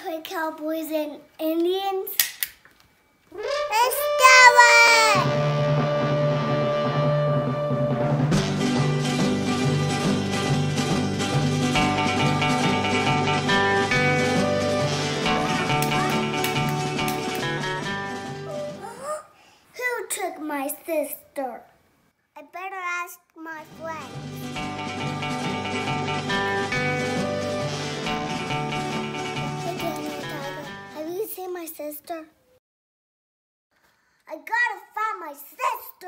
play cowboys and Indians? Let's do it! Who took my sister? I better ask sister? I gotta find my sister.